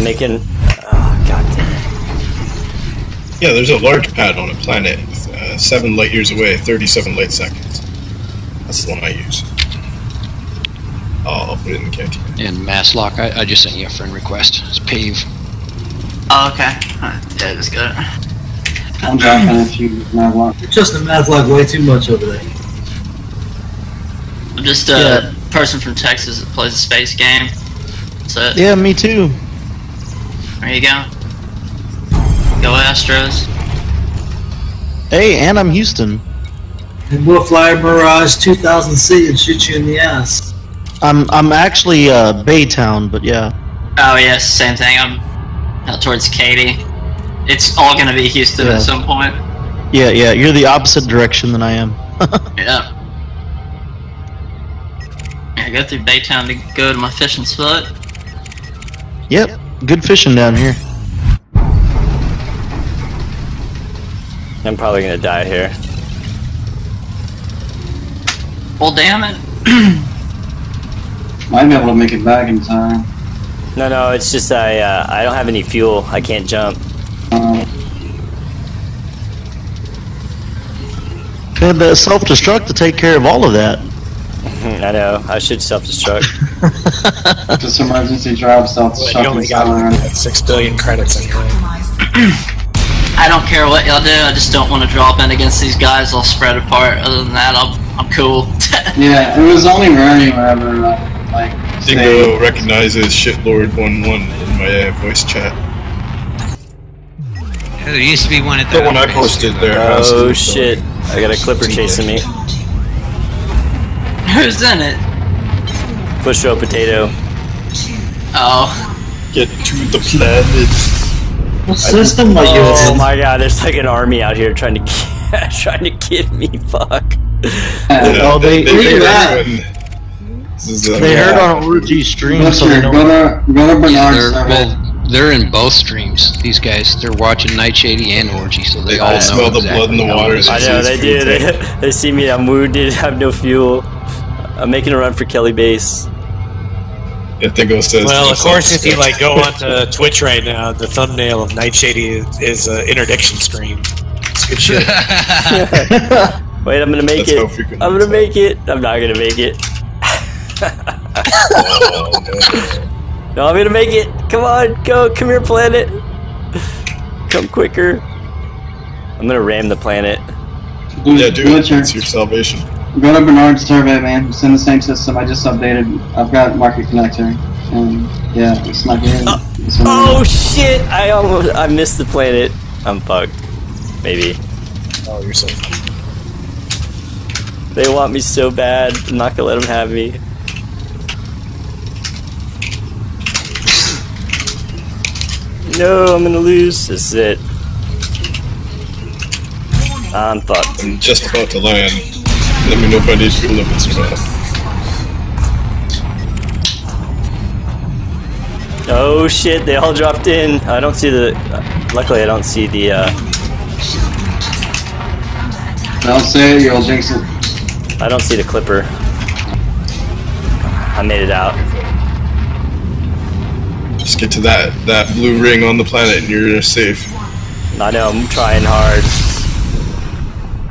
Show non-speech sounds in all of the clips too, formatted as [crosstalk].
I'm making. Oh, god damn it. Yeah, there's a large pad on a planet, uh, seven light years away, 37 light seconds. That's the one I use. Oh, I'll put it in the canteen. And mass lock, I, I just sent you a friend request. It's Pave. Oh, okay. Alright, Yeah, just got it. I'm dropping a few nav lock. Just the math log way too much over there. I'm just a Yeah. person from Texas that plays a space game. So Yeah, me too. There you go. Go Astros. Hey, and I'm Houston. And we'll fly a Mirage 2000C and shoot you in the ass. I'm I'm actually uh, Baytown, but yeah. Oh yes, same thing. I'm out towards Katy. It's all gonna be Houston Yeah. at some point. Yeah, yeah. You're the opposite direction than I am. Yeah. [laughs] Yeah, I go through Baytown to go to my fishing spot. Yep. Good fishing down here. I'm probably gonna die here. Well, damn it. Might be able to make it back in time. No, no, it's just I uh, I don't have any fuel. I can't jump. Um, Had the self-destruct to take care of all of that. [laughs] I know. I should self-destruct. [laughs] just emergency drop self Well, you destruct only got accelerator. six billion credits anyway. I don't care what y'all do. I just don't want to drop in against these guys. I'll spread apart. Other than that, I'm I'm cool. [laughs] Yeah, it was only Rooney whenever uh, like Dingo recognizes shitlord11 in my uh, voice chat. There used to be one at the The one I posted there. Oh shit! I got a clipper chasing me. Who's in it? Push row potato. Oh, Get to the planet. What system are you Oh my god! There's like an army out here trying to [laughs] trying to get me. Fuck. Oh, they- they, where you heard at? when- This is, uh, They heard on Orgy stream, so they know. Go to, go to yeah, they're, well, they're in both streams. These guys, they're watching Nightshady and Orgy, so they, They all all know smell the exactly blood in the water. I know they do. They, [laughs] they see me. I'm wounded. [laughs] I have no fuel. I'm making a run for Kelly Base. Yeah, Dingo says. Well, of course, if you like go onto Twitch right now, the thumbnail of Nightshady is, is an interdiction screen. It's good shit. [laughs] Wait, I'm gonna make That's it. I'm gonna make it. I'm not gonna make it. Oh, [laughs] no. No, I'm gonna make it. Come on, go. Come here, planet. Come quicker. I'm gonna ram the planet. Yeah, dude, Butcher, it's your salvation. Go to Bernard's survey, man. It's in the same system. I just updated. I've got market connector, and yeah, it's not good. Oh, it's Oh shit! I almost. I missed the planet. I'm fucked. Maybe. oh, you're so funny. They want me so bad. I'm not gonna let them have me. No, I'm gonna lose. This is it. I'm fucked. I'm just about to land. Let me know if I need fuel limits or not. Oh shit, they all dropped in. I don't see the. luckily, I don't see the. Uh, Don't say it, you'll jinx it. I don't see the clipper. I made it out. Just get to that that blue ring on the planet and you're safe. I know, I'm trying hard.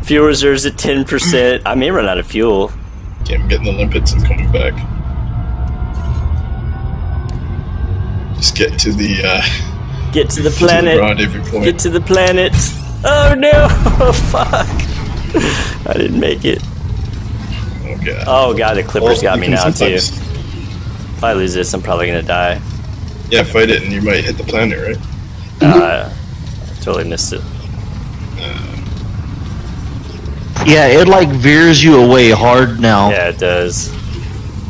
Fuel reserves at 10%. I may run out of fuel. Okay, I'm getting the limpets and coming back. Just get to the uh, Get to the [laughs] to the planet. point. Get to the planet. Oh no! [laughs] Fuck! I didn't make it. oh god. Oh god, the clippers Well, got me now too. If I lose this, I'm probably gonna die. Yeah, fight it and you might hit the planet, right? Uh, I totally missed it. Yeah, it like veers you away hard now. Yeah, it does.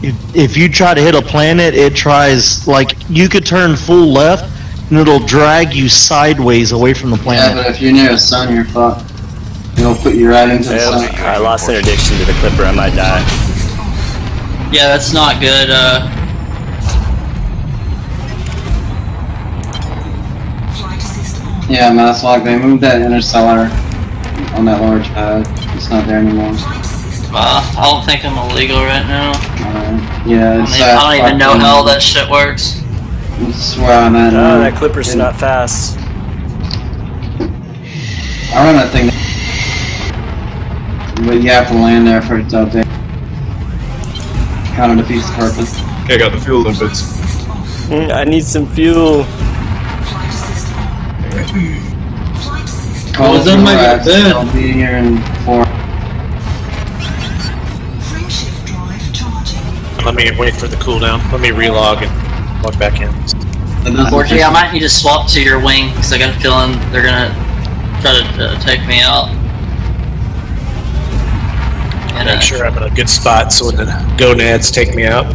If, if you try to hit a planet, it tries like you could turn full left, and it'll drag you sideways away from the planet. Yeah, planet. but if you're near a sun, you're fucked. It'll put you right into the sun. I lost interdiction to the clipper. I might die. yeah, that's not good. Uh, Yeah, Masslock, they moved that interstellar on that large pad. It's not there anymore. uh, I don't think I'm illegal right now. Uh, yeah, I don't, it's even, I don't even know fucking- how that shit works. That's where I'm at. Oh, now. that clipper's not fast. I run that thing. But you have to land there for it to update. Kind of defeats the purpose. Okay, I got the fuel limpets. Mm, I need some fuel. Call Well, then make it rats. then. I'll be here in four. Let me wait for the cooldown. Let me relog and log back in. It doesn't Orgy, fix I might need to swap to your wing because I got a feeling they're gonna try to uh, take me out. And, uh, Make sure I'm in a good spot so when the gonads take me out.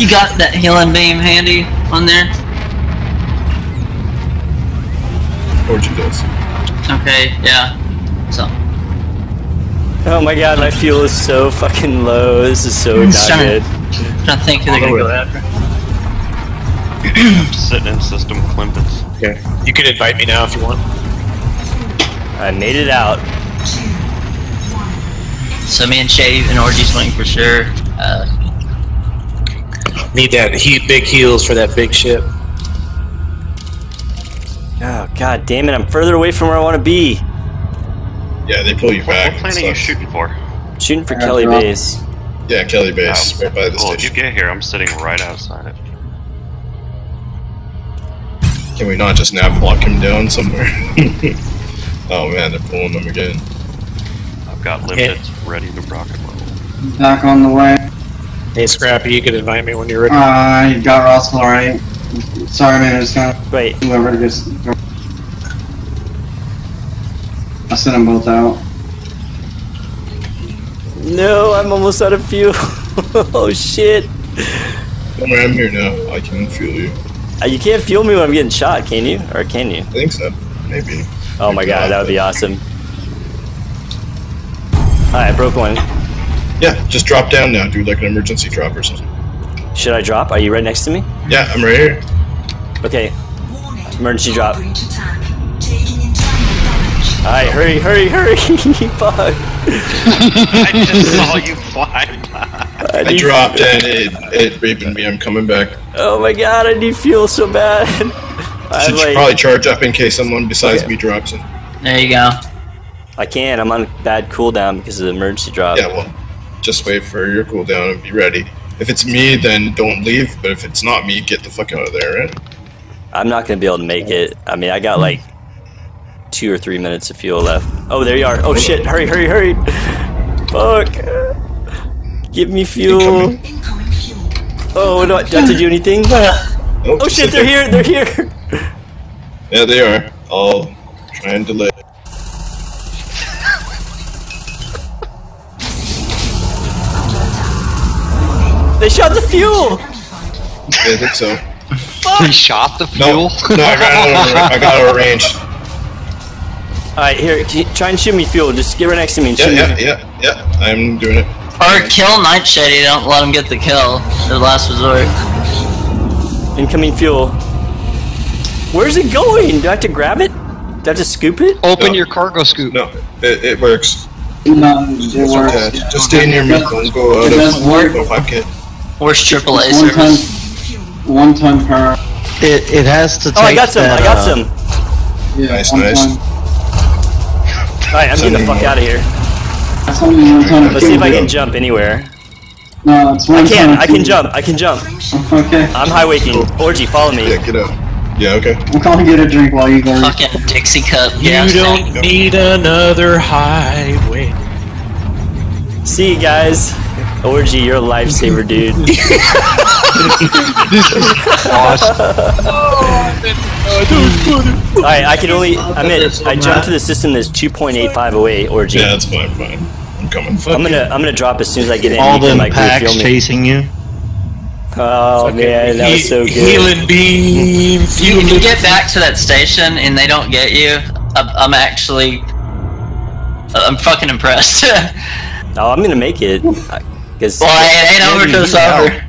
You got that healing beam handy on there? Orgy does. Okay, yeah. So, Oh my god, my fuel is so fucking low. This is so not Sorry. good. trying to think who they're gonna go after. [clears throat] Sitting in system with limpets. Okay. You can invite me now if you want. I made it out. So me and Shady and Orgy's wing for sure. Uh, Need that heat, big heals for that big ship. Oh god damn it, I'm further away from where I want to be. Yeah, they pull you What, back. what planet are you shooting for? Shooting for Kelly dropped. Base. Yeah, Kelly oh, Base, Oh. right by the Well, if you get here, I'm sitting right outside it. Can we not just nav block him down somewhere? [laughs] oh man, they're pulling them again. I've got limpets ready to rock and roll. Back on the way. Hey, Scrappy, you can invite me when you're ready. Uh, I got Roscoe already. Sorry, man. I just kind of Wait, whoever just. I sent them both out. no, I'm almost out of fuel. [laughs] oh shit. Don't worry, I'm here now. I can feel you. Uh, You can't fuel me when I'm getting shot, can you? Or can you? I think so. Maybe. Oh my god, that would be awesome. Alright, I broke one. Yeah, just drop down now. Do like an emergency drop or something. Should I drop? Are you right next to me? Yeah, I'm right here. Okay, Emergency drop. Alright, hurry, hurry, hurry! [laughs] Fuck! I just saw you fly by. I need- dropped and it it raping me. I'm coming back. Oh my god, I need fuel so bad. [laughs] I'm Should like, probably charge up in case someone besides Okay. me drops it. There you go. I can't. I'm on bad cooldown because of the emergency drop. Yeah, well, just wait for your cooldown and be ready. If it's me, then don't leave. But if it's not me, get the fuck out of there, right? I'm not gonna be able to make it. I mean, I got like two or three minutes of fuel left. Oh, there you are. Oh shit! Hurry, hurry, hurry! Fuck! Give me fuel. Incoming. Incoming fuel. Oh, no, do I have to do anything? [laughs] Oh, Oh shit! They're here! They're here! Yeah, they are. I'll try and delay. They shot the fuel! Yeah, I think so. [laughs] He shot the fuel. no, I got out of, I got out of range. Alright, here, try and shoot me fuel. Just get right next to me and Yeah, shoot yeah, me. yeah, yeah. yeah, I'm doing it. Or kill Nightshady. Don't let him get the kill. The last resort. Incoming fuel. Where's it going? Do I have to grab it? Do I have to scoop it? Open No. your cargo scoop. No, it, it works. No, it works. Okay, just stay near me. Don't go out It does of work. 5k. Where's AAA One ton, service? one ton per. It, it has to take Oh, I got some. that, I got uh, some. Yeah, Nice, nice. ton. Alright, I'm getting the fuck out of here. That's only one ton. Let's see if I can jump anywhere. No, it's one I can. ton. I can jump. I can jump. Okay. I'm high waking. Orgy, follow me. Yeah, get out. Yeah, okay. I'm going to get a drink while you go. Fucking Dixie cup. You don't tank. need another highway. See you guys. Orgy, you're a lifesaver, dude. [laughs] [laughs] Alright, I can only. I'm at. I jumped to the system that's 2.85 away. Orgy. Yeah, that's fine, fine. I'm coming. I'm gonna. I'm gonna drop as soon as I get in. all the can, them like, packs refuel me. chasing you. Oh man, that was so good. Healing beam, You, fuel. you get back to that station and they don't get you. I'm, I'm actually. I'm fucking impressed. well, [laughs] Oh, I'm gonna make it. Because it ain't over till it's over.